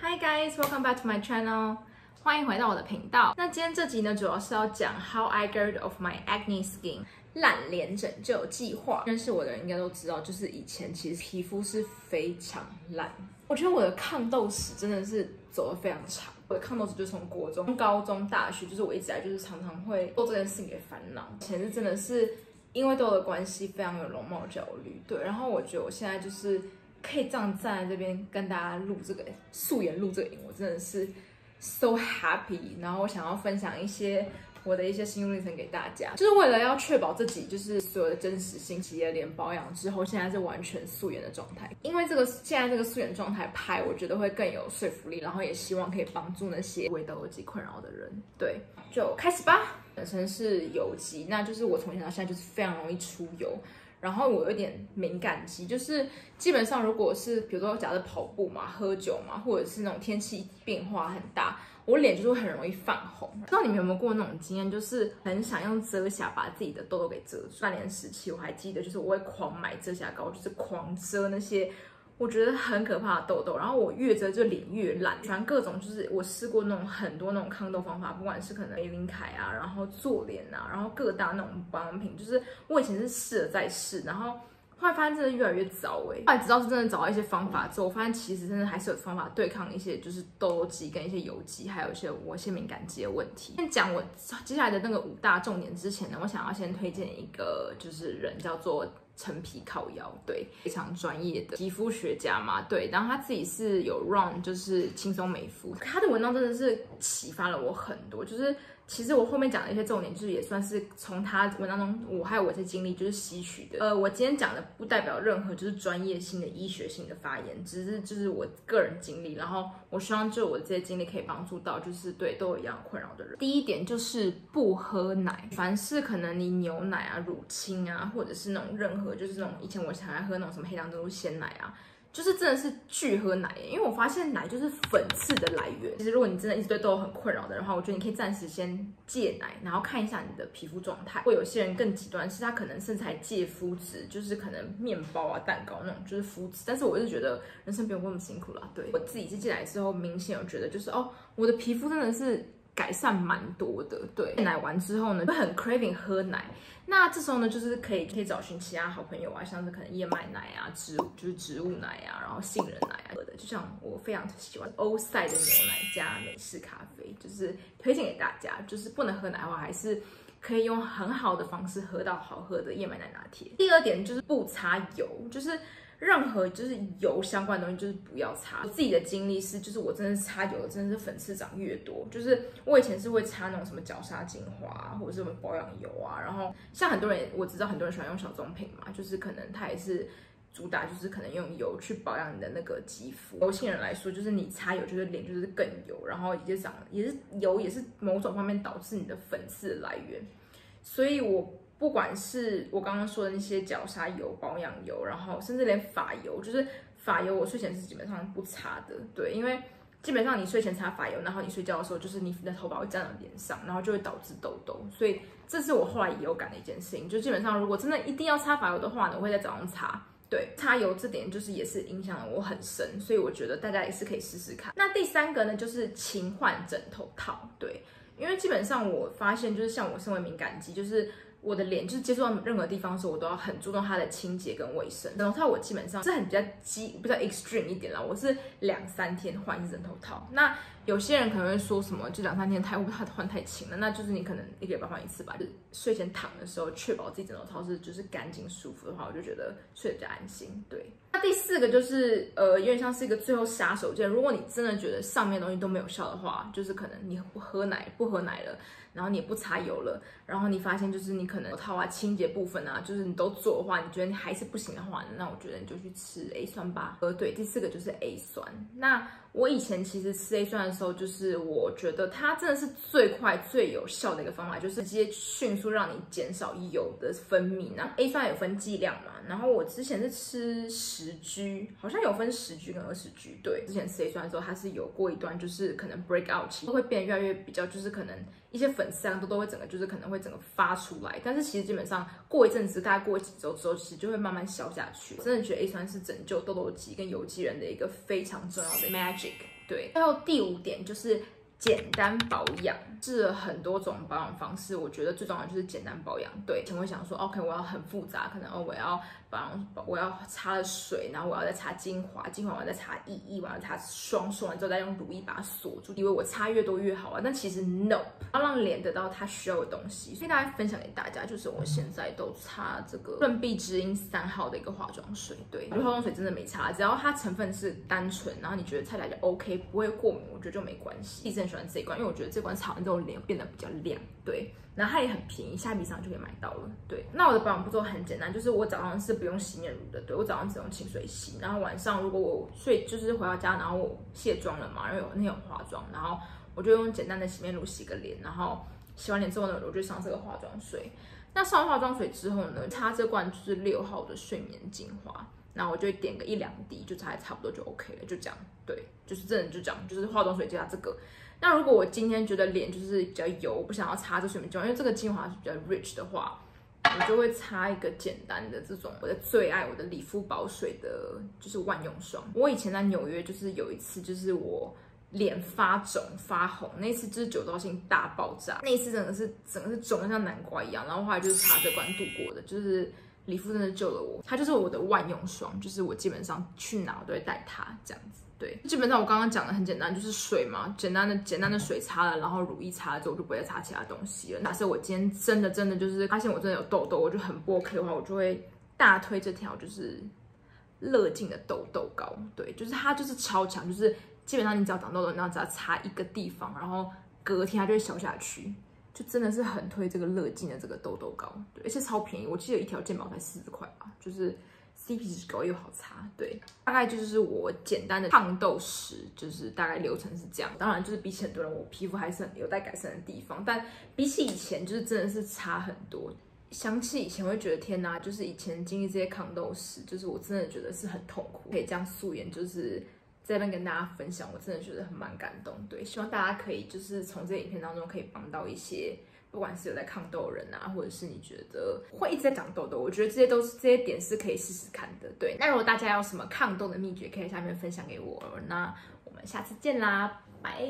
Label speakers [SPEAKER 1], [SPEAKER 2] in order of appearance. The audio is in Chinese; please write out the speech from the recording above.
[SPEAKER 1] Hi guys, welcome back to my channel. 欢迎回到我的频道。那今天这集呢，主要是要讲 How I got rid of my acne skin 烂脸拯救计划。认识我的人应该都知道，就是以前其实皮肤是非常烂。我觉得我的抗痘史真的是走得非常长。我的抗痘史就从国中、高中、大学，就是我一直来就是常常会做这件事情给烦恼。以前是真的是因为痘的关系，非常有容貌焦虑。对，然后我觉得我现在就是可以这样站在这边跟大家录这个素颜录这个影，我真的是 so happy。然后我想要分享一些我的一些心路历程给大家，就是为了要确保自己就是所有的真实性，洗了脸保养之后，现在是完全素颜的状态。因为这个现在这个素颜状态拍，我觉得会更有说服力，然后也希望可以帮助那些为痘痘肌困扰的人。对，就开始吧。本身是油肌，那就是我从前到现在就是非常容易出油。然后我有点敏感肌，就是基本上如果是比如说假设跑步嘛、喝酒嘛，或者是那种天气变化很大，我脸就是很容易泛红。不知道你们有没有过那种经验，就是很想用遮瑕把自己的痘痘给遮住。半年时期我还记得，就是我会狂买遮瑕膏，就是狂遮那些。我觉得很可怕的痘痘，然后我越遮就脸越烂，反正各种就是我试过那种很多那种抗痘方法，不管是可能玫琳凯啊，然后做脸啊，然后各大那种保养品，就是我以前是试了再试，然后后来发现真的越来越糟哎，后来知道是真的找到一些方法之后，我发现其实真的还是有方法对抗一些就是痘痘肌跟一些油肌，还有一些我一些敏感肌的问题。先讲我接下来的那个五大重点之前呢，我想要先推荐一个就是人叫做。陈皮靠腰，对，非常专业的皮肤学家嘛，对，然后他自己是有 run 就是轻松美肤，他的文章真的是启发了我很多，就是。其实我后面讲的一些重点，就是也算是从他文章中，我还有我这些经历就是吸取的。呃，我今天讲的不代表任何就是专业性的医学性的发言，只是就是我个人经历。然后我希望就我的这些经历可以帮助到就是对都有一样困扰的人。第一点就是不喝奶，凡是可能你牛奶啊、乳清啊，或者是那种任何就是那种以前我常爱喝那种什么黑糖珍珠鲜奶啊。就是真的是拒喝奶，因为我发现奶就是粉刺的来源。其实如果你真的一直对痘痘很困扰的话，我觉得你可以暂时先戒奶，然后看一下你的皮肤状态。会有些人更极端，是他可能身材戒肤质，就是可能面包啊、蛋糕那种就是肤质。但是我是觉得人生不用那么辛苦啦。对我自己是戒奶之后，明显有觉得就是哦，我的皮肤真的是。改善蛮多的，对。奶完之后呢，会很 craving 喝奶。那这时候呢，就是可以可以找寻其他好朋友啊，像是可能燕麦奶啊、植物就是植物奶啊，然后杏仁奶啊的。就像我非常喜欢欧赛的牛奶加美式咖啡，就是推荐给大家。就是不能喝奶的话，还是可以用很好的方式喝到好喝的燕麦奶拿铁。第二点就是不擦油，就是。任何就是油相关的东西，就是不要擦。我自己的经历是，就是我真的是擦油，真的是粉刺长越多。就是我以前是会擦那种什么角鲨精华啊或者是什么保养油啊。然后像很多人，我知道很多人喜欢用小棕瓶嘛，就是可能它也是主打，就是可能用油去保养你的那个肌肤。油性人来说，就是你擦油，就是脸就是更油，然后也就长也是油，也是某种方面导致你的粉刺来源。所以我。不管是我刚刚说的那些角鲨油、保养油，然后甚至连发油，就是发油，我睡前是基本上不擦的。对，因为基本上你睡前擦发油，然后你睡觉的时候，就是你的头发会沾到脸上，然后就会导致痘痘。所以这是我后来也有感的一件事情。就基本上，如果真的一定要擦发油的话呢，我会在早上擦。对，擦油这点就是也是影响了我很深，所以我觉得大家也是可以试试看。那第三个呢，就是勤换枕头套。对，因为基本上我发现，就是像我身为敏感肌，就是。我的脸就是接触到任何地方的时候，我都要很注重它的清洁跟卫生。枕头套我基本上是很比较基，比较 extreme 一点了。我是两三天换一次枕头套。那有些人可能会说什么，就两三天太会怕换太勤了，那就是你可能一个礼拜换一次吧。就睡前躺的时候，确保自己枕头套是就是干净舒服的话，我就觉得睡得比较安心。对。那第四个就是呃，有点像是一个最后杀手锏。如果你真的觉得上面东西都没有效的话，就是可能你不喝奶，不喝奶了。然后你也不擦油了，然后你发现就是你可能套啊清洁部分啊，就是你都做的话，你觉得你还是不行的话，那我觉得你就去吃 A 酸吧。呃，对，第四个就是 A 酸。那我以前其实吃 A 酸的时候，就是我觉得它真的是最快最有效的一个方法，就是直接迅速让你减少油的分泌。那 A 酸有分剂量嘛？然后我之前是吃十 G，好像有分十 G 跟二十 G。对，之前吃 A 酸的时候，它是有过一段就是可能 break out 期，会变得越来越比较，就是可能一些粉丝啊都都会整个就是可能会整个发出来。但是其实基本上过一阵子，大概过几周之后，其实就会慢慢消下去。真的觉得 A 酸是拯救痘痘肌跟油肌人的一个非常重要的 magic。对，还有第五点就是简单保养，试了很多种保养方式，我觉得最重要就是简单保养。对，前会想说，OK，我要很复杂，可能哦我要。保养，我要擦了水，然后我要再擦精华，精华完再擦一一，完了擦霜，霜完之后再用乳液把它锁住。以为我擦越多越好啊，但其实 no，要让脸得到它需要的东西。所以大家分享给大家，就是我现在都擦这个润碧之音三号的一个化妆水。对，我觉得化妆水真的没差，只要它成分是单纯，然后你觉得擦起来就 OK，不会过敏，我觉得就没关系。喜欢这一罐，因为我觉得这罐擦完之后脸变得比较亮。对。然后它也很便宜，虾皮上就可以买到了。对，那我的保养步骤很简单，就是我早上是不用洗面乳的。对我早上只用清水洗，然后晚上如果我睡就是回到家，然后我卸妆了嘛，因为有那种化妆，然后我就用简单的洗面乳洗个脸，然后洗完脸之后呢，我就上这个化妆水。那上完化妆水之后呢，擦这罐就是六号的睡眠精华，然后我就会点个一两滴，就擦差不多就 OK 了，就这样。对，就是真的就这样，就是化妆水加这个。那如果我今天觉得脸就是比较油，我不想要擦这水面精华，因为这个精华是比较 rich 的话，我就会擦一个简单的这种我的最爱，我的理肤保水的，就是万用霜。我以前在纽约就是有一次，就是我脸发肿发红，那次就是酒糟性大爆炸，那次真的是整个是肿的像南瓜一样，然后后来就是擦这罐度过的，就是理肤真的救了我，它就是我的万用霜，就是我基本上去哪我都会带它这样子。对，基本上我刚刚讲的很简单，就是水嘛，简单的简单的水擦了，然后乳液擦了之后，我就不会再擦其他东西了。假设我今天真的真的就是发现我真的有痘痘，我就很不 OK 的话，我就会大推这条就是乐净的痘痘膏。对，就是它就是超强，就是基本上你只要长痘痘，你要只要擦一个地方，然后隔天它就会消下去，就真的是很推这个乐净的这个痘痘膏。对，而且超便宜，我记得一条睫毛才四十块吧，就是。CP 值高又好擦，对，大概就是我简单的抗痘史，就是大概流程是这样。当然，就是比起很多人，我皮肤还是很有待改善的地方，但比起以前，就是真的是差很多。想起以前，会觉得天哪，就是以前经历这些抗痘史，就是我真的觉得是很痛苦。可以这样素颜，就是在这边跟大家分享，我真的觉得很蛮感动。对，希望大家可以就是从这影片当中可以帮到一些。不管是有在抗痘人啊，或者是你觉得会一直在长痘痘，我觉得这些都是这些点是可以试试看的。对，那如果大家有什么抗痘的秘诀，可以在下面分享给我。那我们下次见啦，拜。